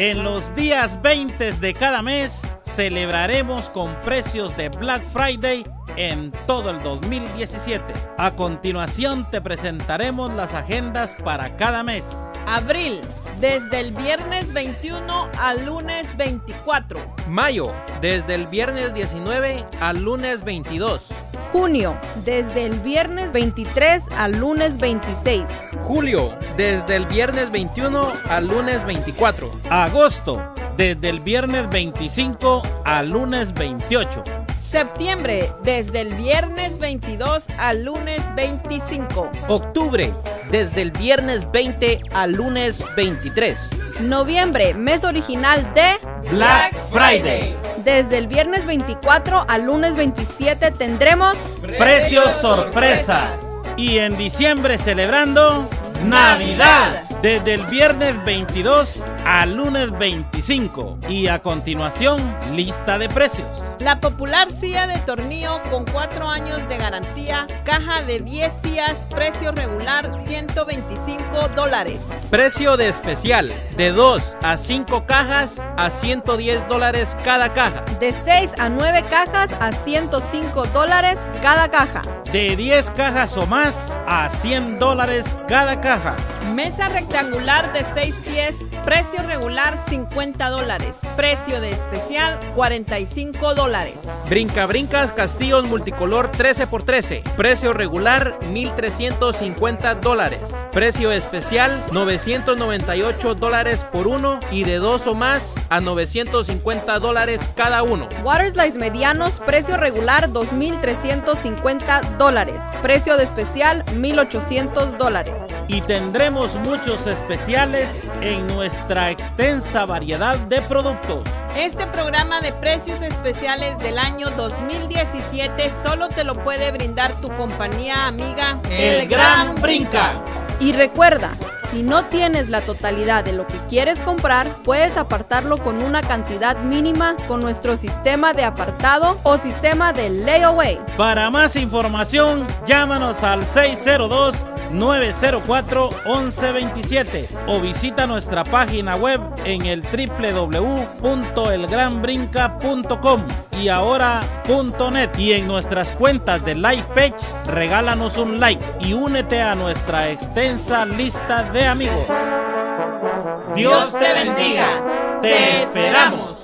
En los días 20 de cada mes celebraremos con precios de Black Friday en todo el 2017. A continuación te presentaremos las agendas para cada mes. Abril, desde el viernes 21 al lunes 24. Mayo, desde el viernes 19 al lunes 22. Junio, desde el viernes 23 al lunes 26. Julio, desde el viernes 21 al lunes 24. Agosto, desde el viernes 25 al lunes 28. Septiembre, desde el viernes 22 al lunes 25. Octubre, desde el viernes 20 al lunes 23. Noviembre, mes original de Black Friday. Desde el viernes 24 al lunes 27 tendremos Precios sorpresas. Y en diciembre celebrando Navidad. Desde el viernes 22 al lunes 25. Y a continuación, lista de precios. La popular silla de tornillo con 4 años de garantía, caja de 10 sillas, precio regular 125 dólares. Precio de especial, de 2 a 5 cajas a 110 dólares cada caja. de 6 a 9 cajas a 105 dólares cada caja. De 10 cajas o más a 100 dólares cada caja. Mesa rectangular de 6 pies, precio regular 50 dólares, precio de especial 45 dólares. Brinca brincas castillos multicolor 13x13. Precio regular 1350 dólares. Precio especial 998 dólares por uno y de dos o más a 950 dólares cada uno. Water slides medianos, precio regular 2.350 dólares. Precio de especial 1.800 dólares. Y tendremos muchos especiales en nuestra extensa variedad de productos. Este programa de precios especiales del año 2017 solo te lo puede brindar tu compañía amiga El Gran Brinca. Y recuerda, si no tienes la totalidad de lo que quieres comprar, puedes apartarlo con una cantidad mínima con nuestro sistema de apartado o sistema de layaway. Para más información, llámanos al 602-904-1127 o visita nuestra página web en el www.elgranbrinca.com y ahora.net y en nuestras cuentas de Like Page, regálanos un like y únete a nuestra extensa lista de amigos. Dios te bendiga. Te esperamos.